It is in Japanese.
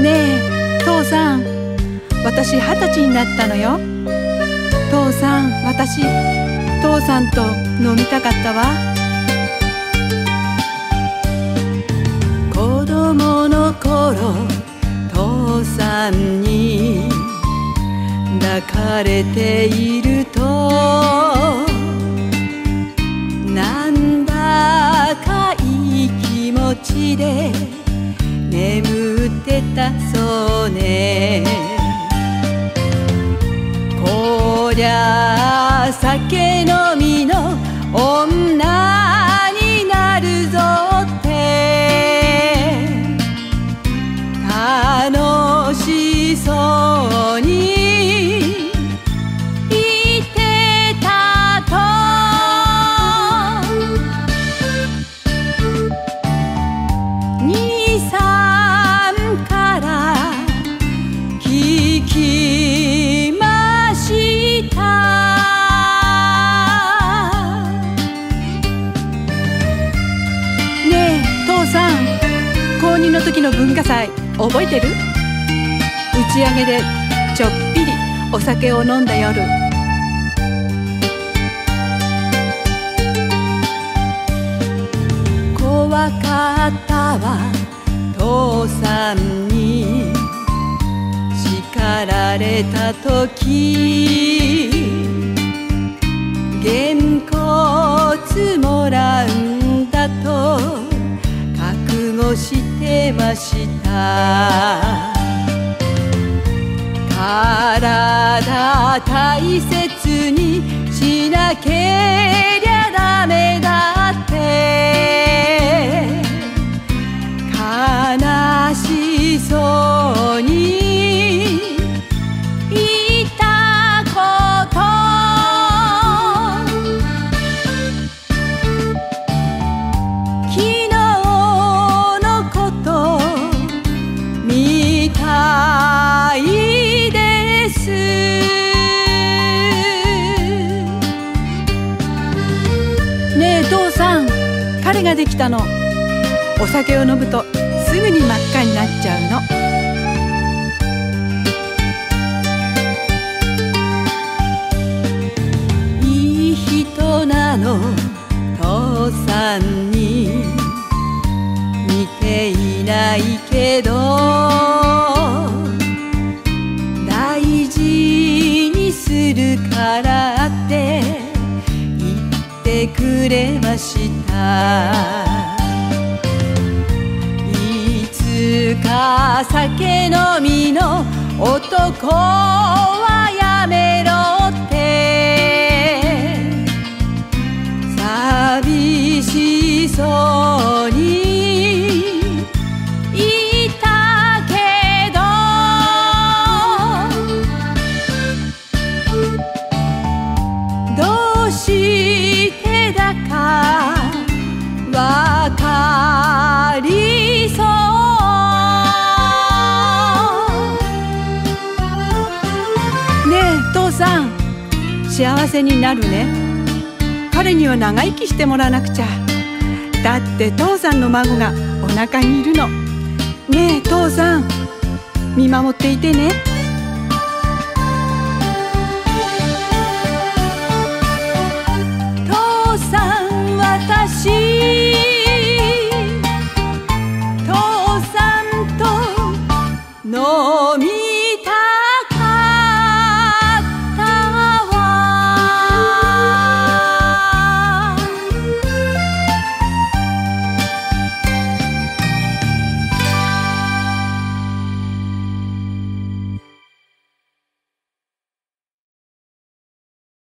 ねえ父さん。私二十歳になったのよ。父さん私父さんと飲みたかったわ。子供の頃父さんに抱かれているとなんだかいい気持ちで眠ってたそうね。の文化祭覚えてる？打ち上げでちょっぴりお酒を飲んだ夜。怖かったわ父さんに。叱られた時。げんこつもらうんだと覚悟してました。体大切にしなけりゃダメだ。彼ができたの。お酒を飲むとすぐに真っ赤になっちゃうの。いい人なの。父さんに。似ていないけど。大事にするからって言ってくれました。いつか酒飲みの男はやめろって。寂しそうに言ったけど。どうしてだか。わかりそう。ねえ父さん。幸せになるね。彼には長生きしてもらわなくちゃ。だって父さんの孫がお腹にいるの。ねえ父さん。見守っていてね。